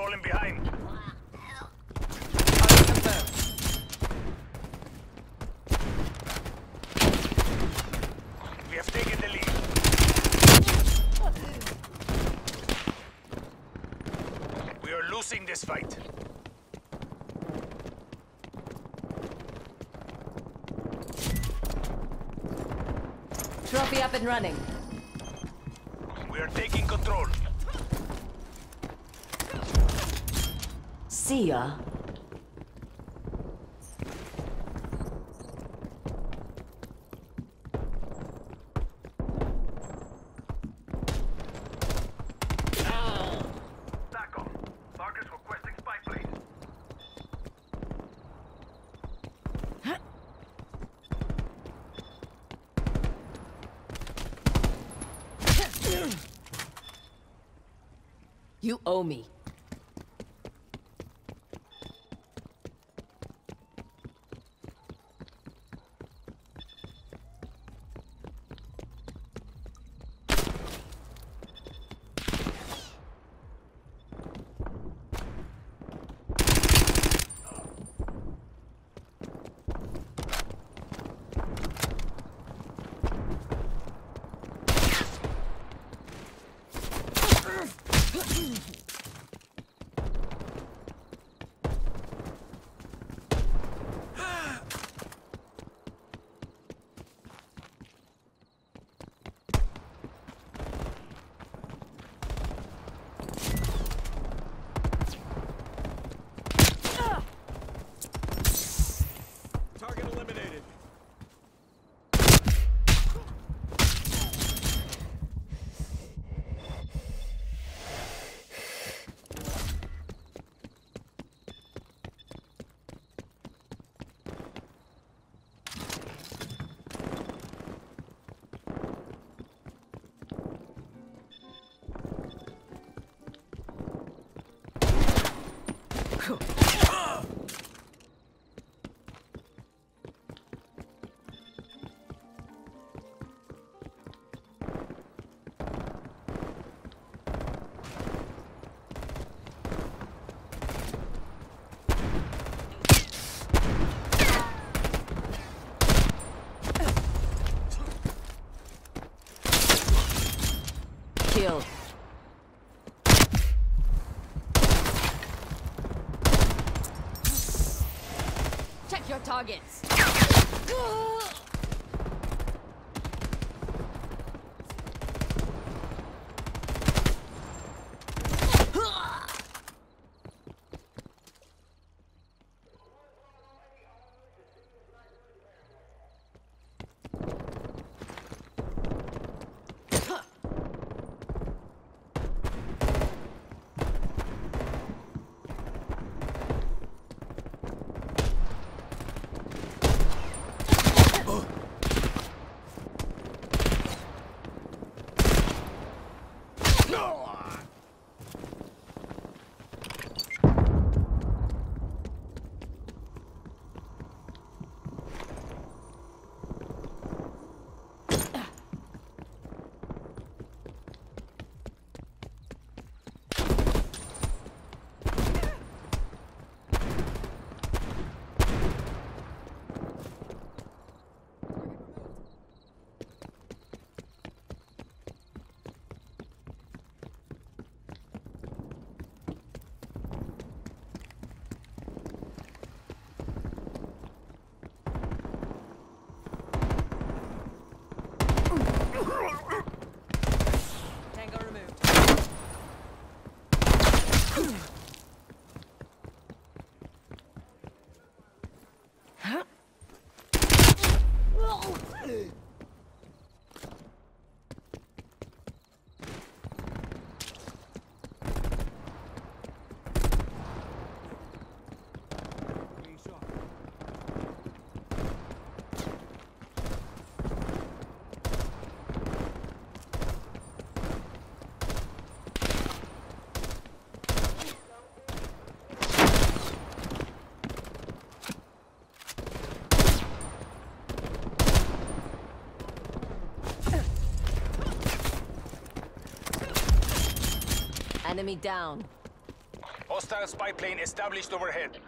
falling behind. We have taken the lead. We are losing this fight. Trophy up and running. We are taking control. See ya. You owe me. Killed. Check your targets. Tango Enemy down. Hostile spy plane established overhead.